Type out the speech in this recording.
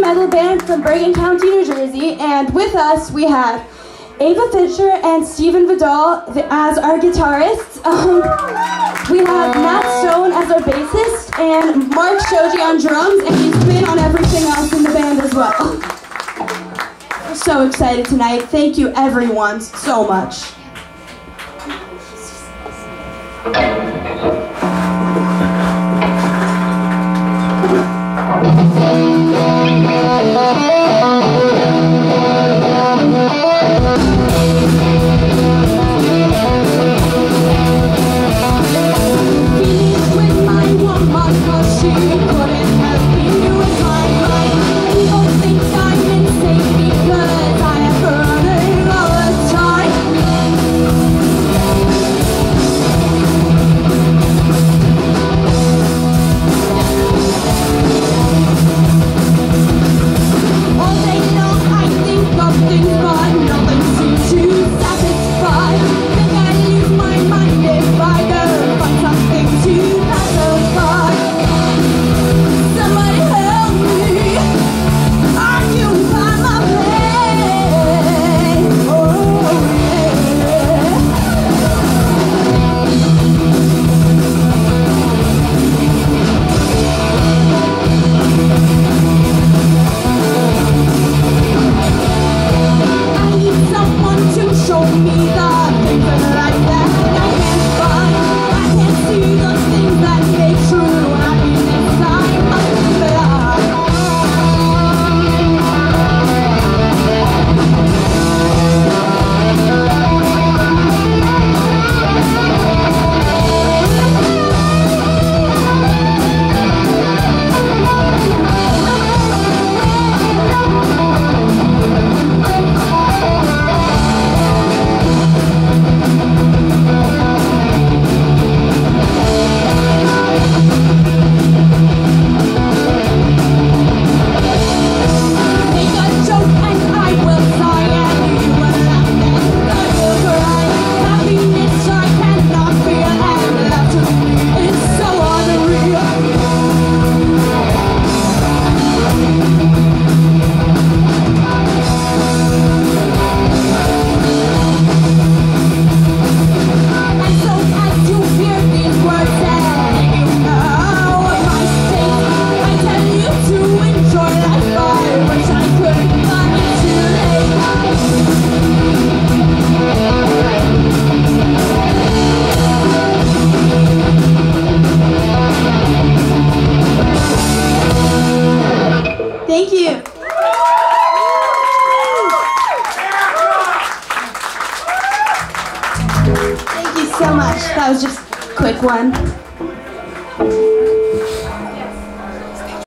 Metal band from Bergen County, New Jersey. And with us, we have Ava Fisher and Steven Vidal as our guitarists. Um, we have Matt Stone as our bassist and Marc Shoji on drums, and he's been on everything else in the band as well. We're so excited tonight. Thank you, everyone, so much. One.